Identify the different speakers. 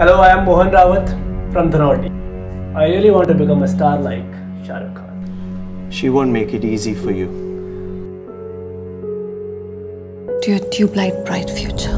Speaker 1: Hello, I am Mohan Rawat from Dhanaulti. I really want to become a star like Shah Rukh Khan.
Speaker 2: She won't make it easy for you.
Speaker 3: To your tube light bright future.